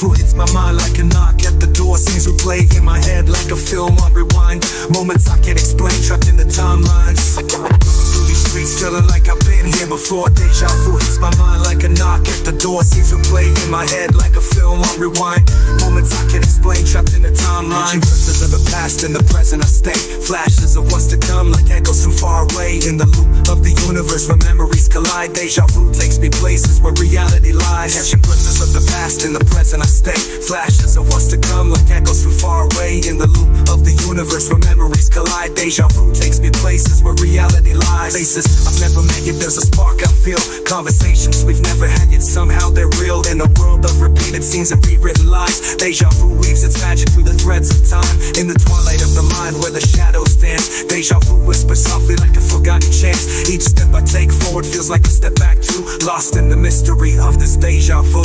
Deja hits my mind like a knock at the door. Scenes replay in my head like a film on rewind. Moments I can't explain, trapped in the timelines. Through these streets, feeling like I've been here before. Deja vu hits my mind like a knock at the door. Scenes replay in my head like a film on rewind. Moments I can't explain, trapped in the timeline. Glimpses of the past and the present I stay. Flashes of what's to come, like echoes from far away. In the loop of the universe where memories collide. Deja vu takes me places where reality lies. Catching glimpses of the past and the present I stay. Flashes of what's to come, like echoes from far away. In the loop of the universe where memories collide. Deja vu takes me places where reality lies. Places I've never made it there's a spark I feel. Conversations we've never had yet somehow they're real. In a world of repeated scenes and rewritten lies, deja vu weaves its magic through the threads of time. In the twilight of the mind where the shadow stands, deja vu whispers softly like a forgotten chance. Each step I take forward feels like a step back too. Lost in the mystery of this deja vu.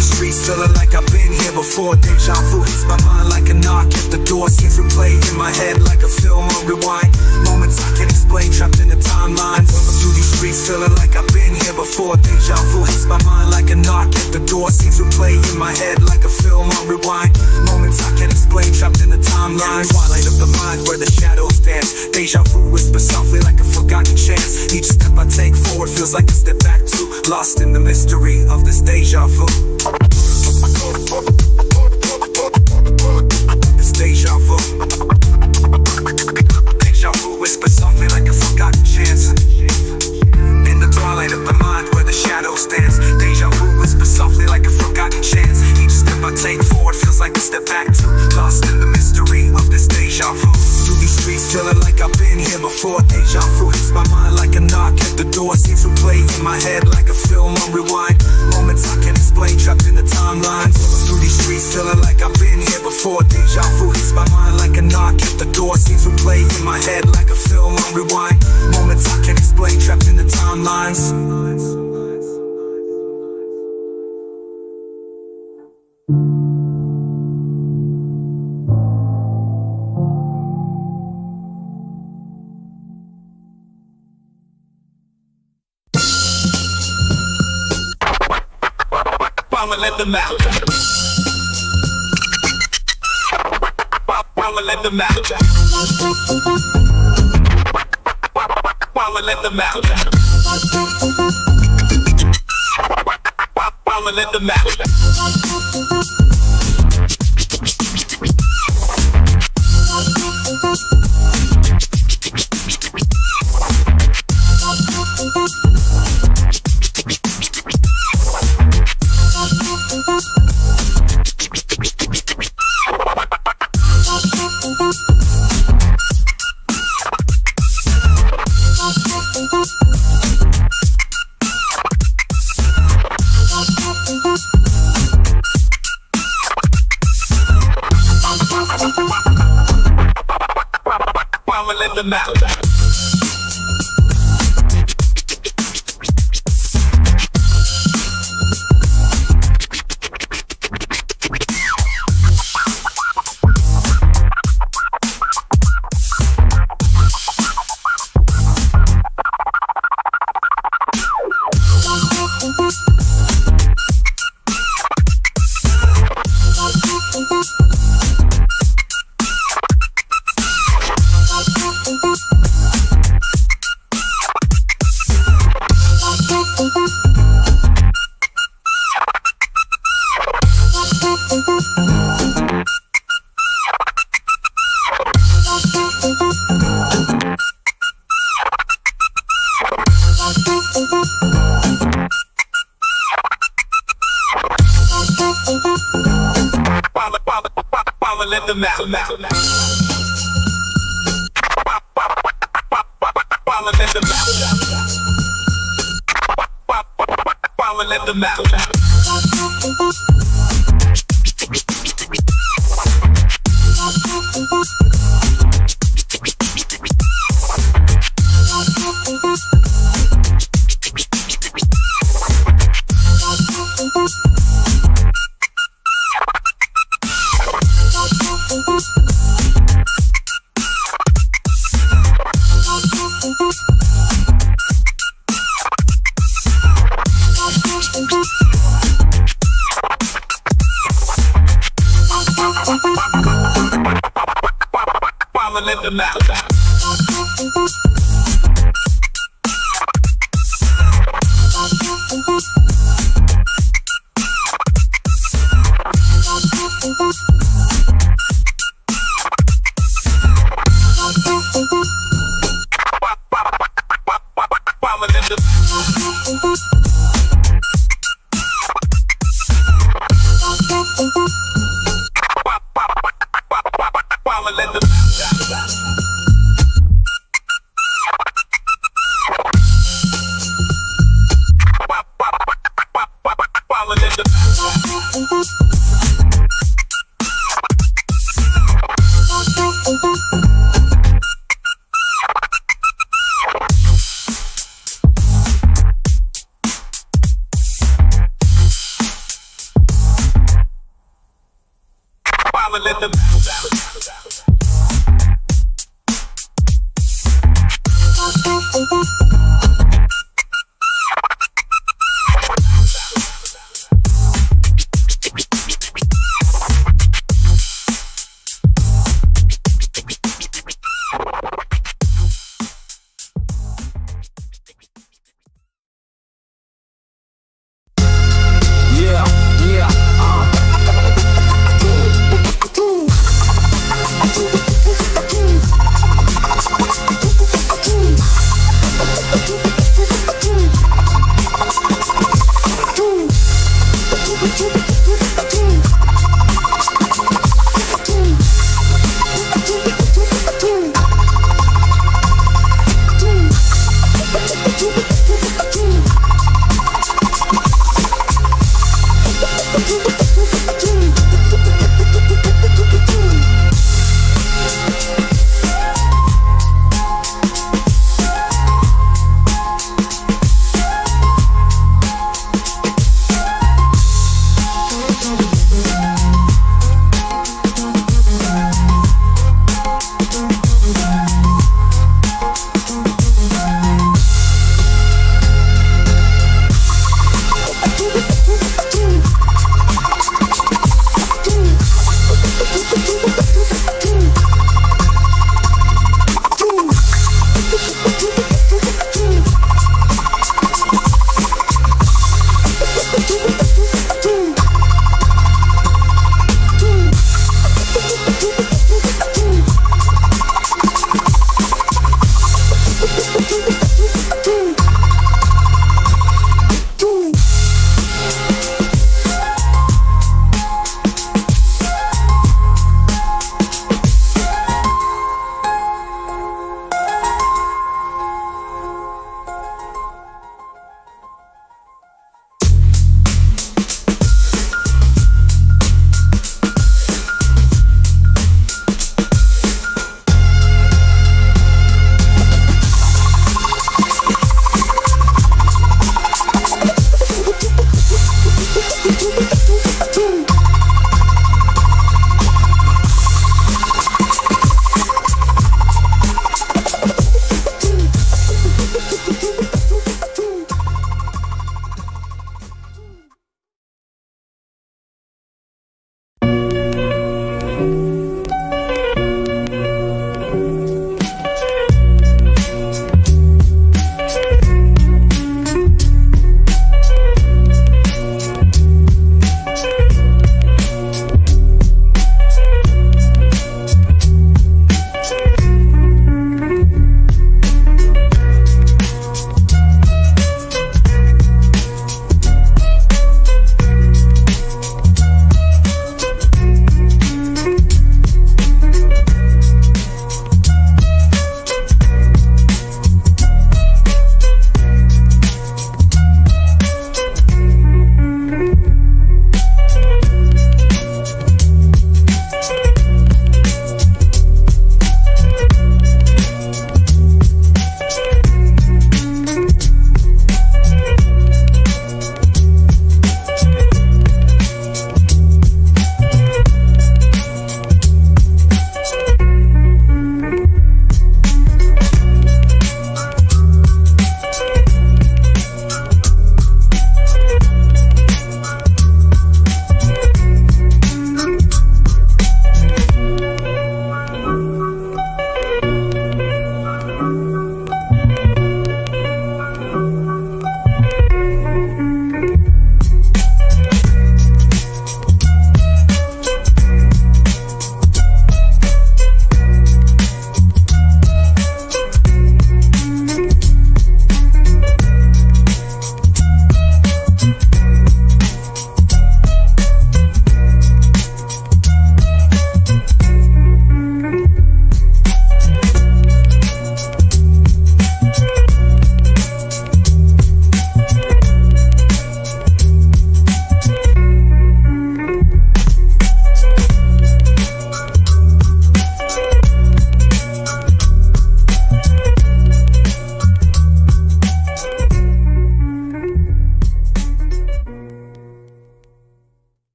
These streets, feeling like I've been here before. Deja vu hits my mind like a knock at the door. Scenes replay in my head like a film on rewind. Moments I can't explain, trapped in the timeline. Through these streets, feeling like I've been here before. Deja vu hits my mind like a knock at the door. Scenes replay in my head like a film on rewind. Moments I can't explain, trapped in the timeline. Twilight of the mind where the shadows dance. Deja vu whispers softly like a forgotten chance. Each step I take forward feels like a step back too. Lost in the mystery of this deja vu. This deja vu. Deja vu whispers softly like a forgotten chance. In the twilight of the mind where the shadow stands. Deja vu whispers softly like a forgotten chance. Each step I take forward feels like a step back too. Lost in the mystery of this deja vu. Through these streets, feeling like I've been here before. Deja vu hits my mind like a knock at the door. Seems to play in my head like a film on rewind. Explain, trapped in the timeline. Through these streets, feeling like I've been here before. Deja vu hits my mind like a knock at the door. Seems to play in my head like a film on rewind. Moments I can't explain, trapped in the timelines. Let them out. I'ma let them out. I'ma let them out. I'ma let them out. I'ma let them out. I'ma let them out.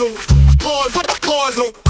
poison, poison, poison.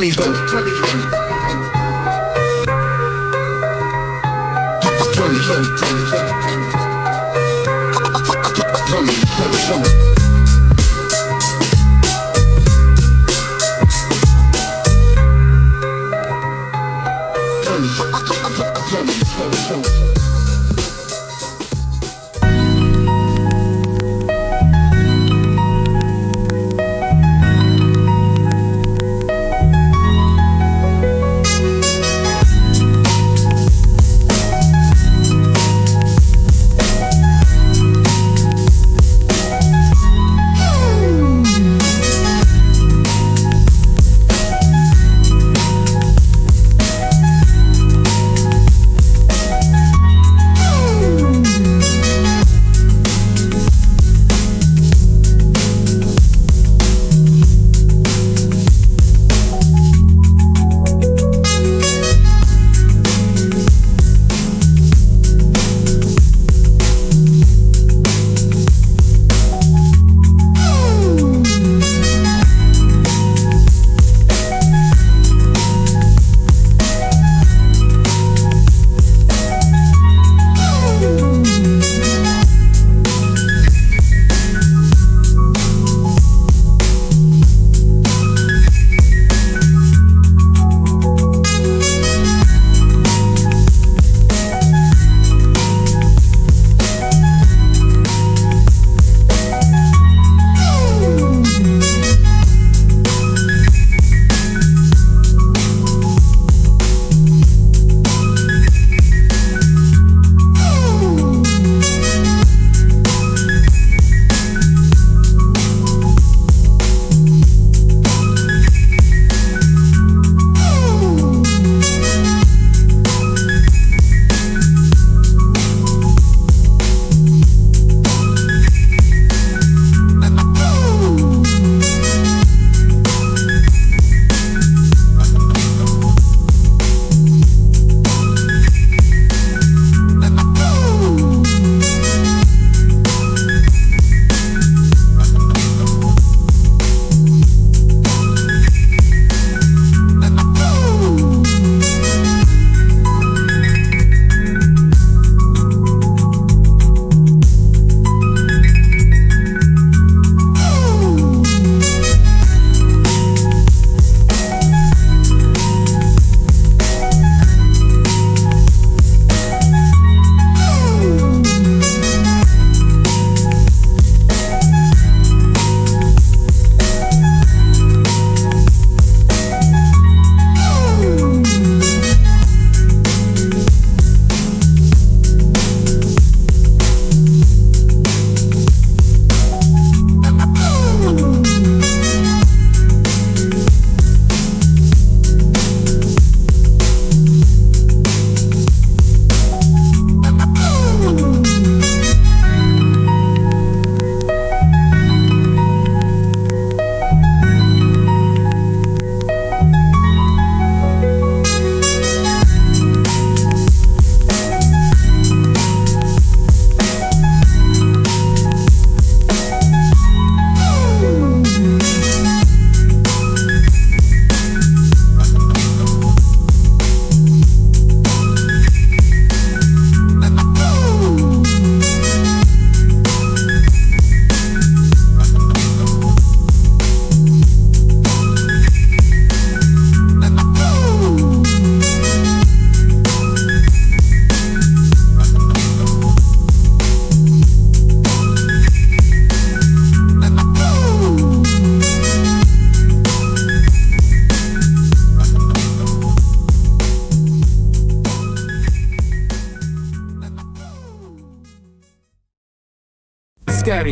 Drumming, drumming,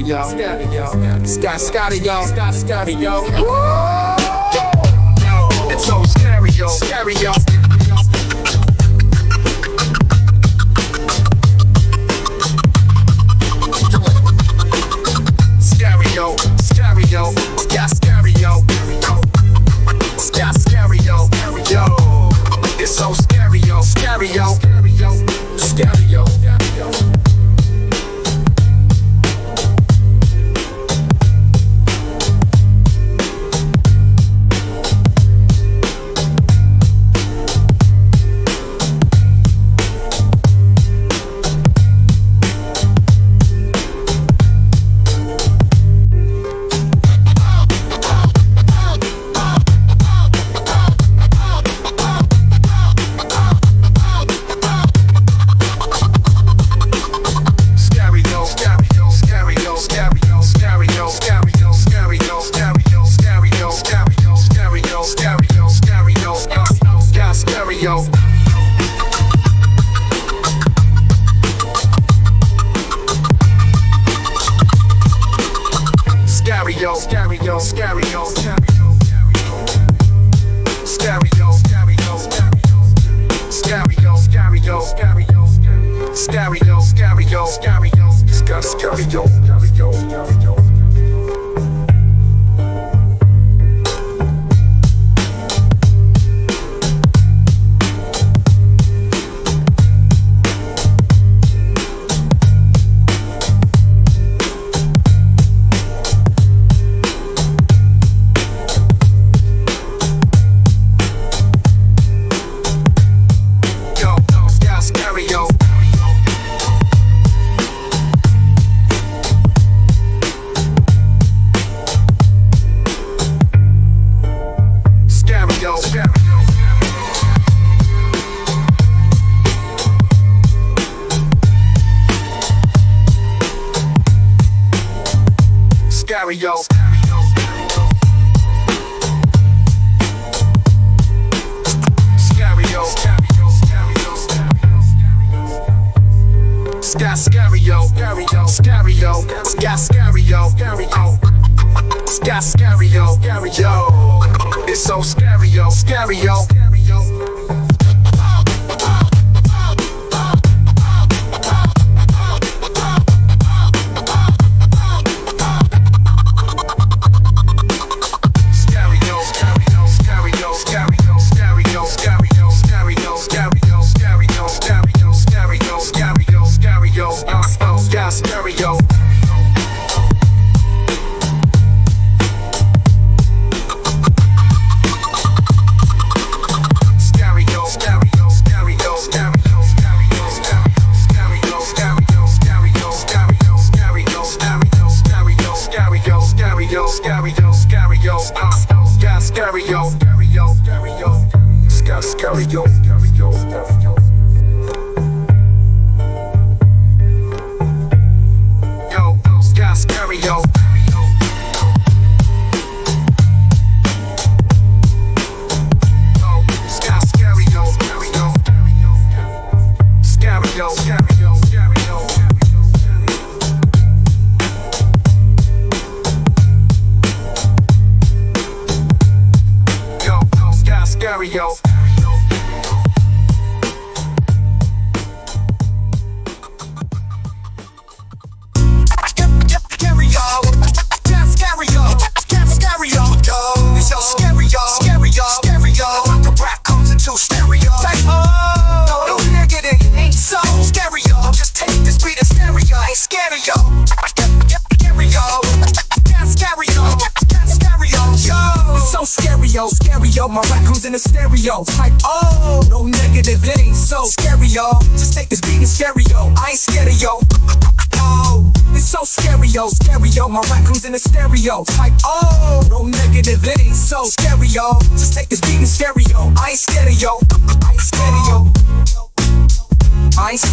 y'all. Scotty, y'all. Scott, Scotty, y'all. Scott, Scotty, y'all. It's so scary, yo. Scary, yo. Stereo, stereo, stereo, uh, yeah, stereo, stereo, stereo, Ska- stereo, stereo, stereo.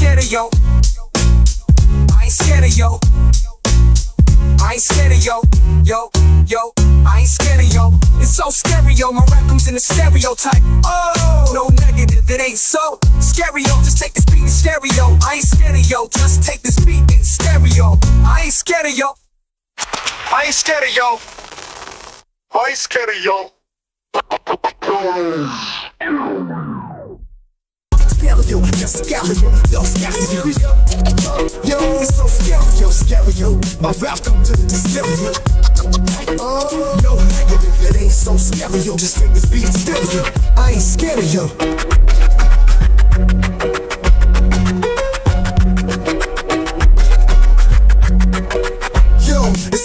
Scared of yo. I ain't scared of yo. I ain't scared of yo, yo, yo. I ain't scared of yo. It's so stereo. My rap comes in a stereotype. Oh, no negative, it ain't so stereo. Just take this beat in stereo. I ain't scared of yo. Just take this beat in stereo. I ain't scared of yo. I ain't scared of yo. I ain't scared of yo. Stereo, yeah, stereo, yo, stereo. Yo, it's so stereo, stereo. My rap come to the stereo. Oh, no negative, it ain't so stereo. Just take this beat stereo. I ain't scared of yo.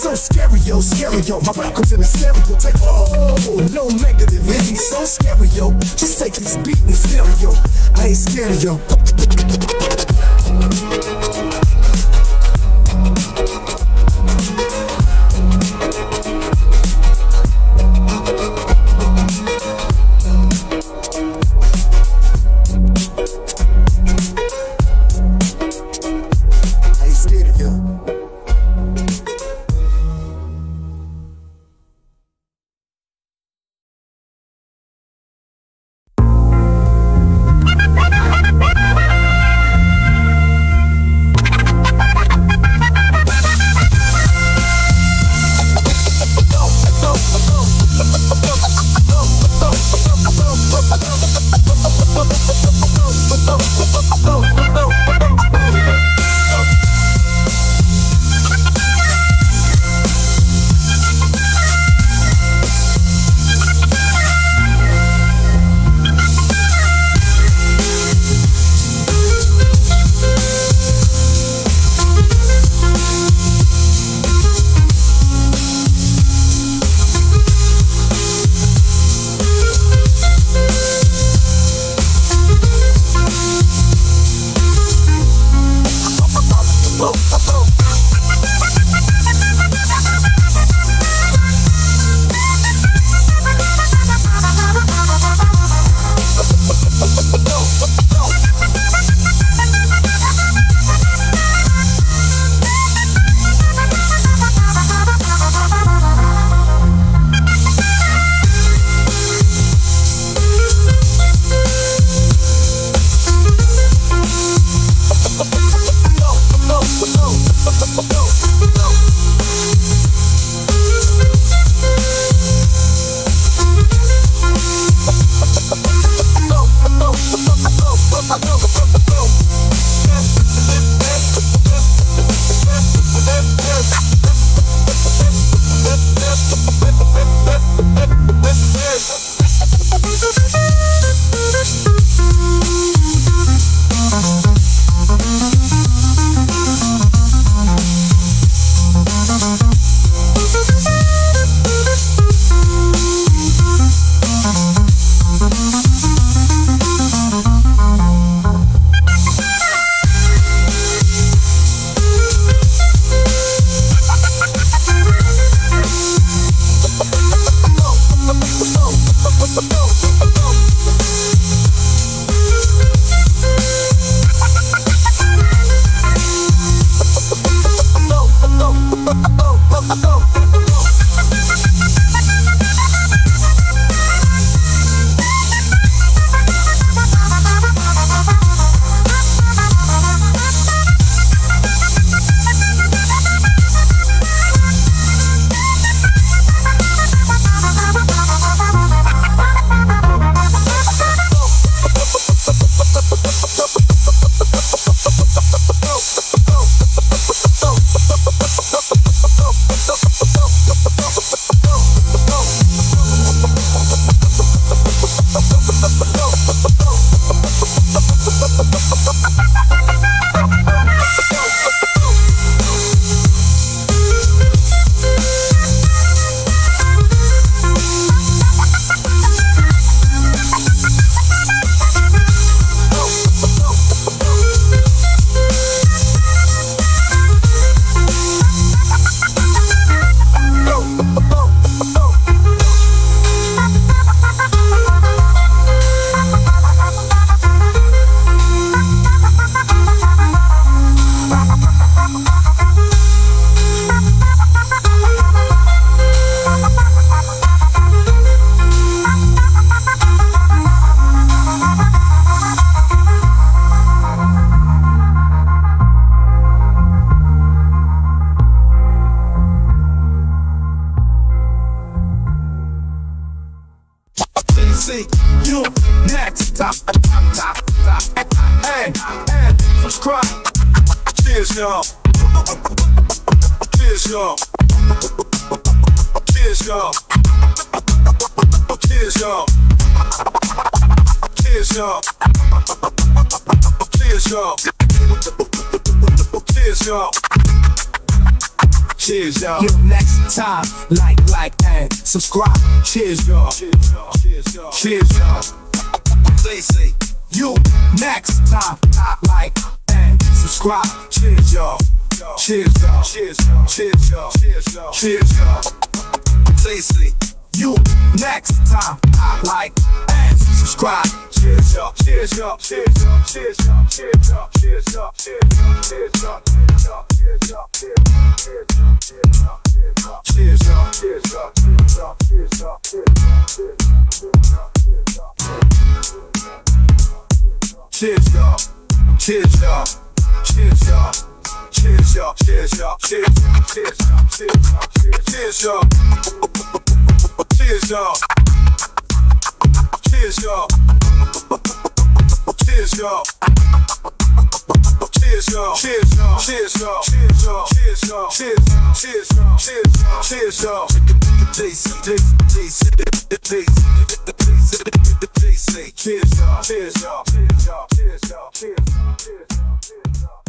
Yo, scary, yo, scary, yo. My rap comes in a stereo. Take oh, no negative, it so yo. Just take this beat and stereo. I ain't scared of yo. Cheers, y'all. Cheers, y'all. Cheers, y'all. Cheers, y'all. Till next time, like, like, and subscribe. Cheers, y'all. Cheers, y'all. Cheers, y'all. Cheers, y'all. They say you next time, like, and subscribe. Cheers, y'all. Cheers, y'all. Cheers, y'all. Cheers, y'all. Cheers, y'all. Cheers, y'all. They say you next time, like, and subscribe. Cheers, y'all. Cheers, y'all. Cheers, y'all. Cheers, y'all. Cheers, y'all. Cheers, y'all. Cheers, y'all. Cheers, y'all. Cheers, y'all. Cheers, y'all. Cheers, y'all. Cheers, y'all. Cheers, y'all. Cheers, y'all. Cheers, y'all. Cheers, y'all. Cheers, y'all. Cheers, y'all. Cheers y'all! cheers y'all! cheers, cheers, cheers up, cheers up, cheers up, cheers up, cheers up. Cheers up, cheers up, cheers up, cheers up, cheers up, cheers, cheers, cheers, cheers up. Taste, Cheers taste, taste, Cheers taste, taste, cheers up, cheers up, cheers up, cheers up, cheers up, cheers up.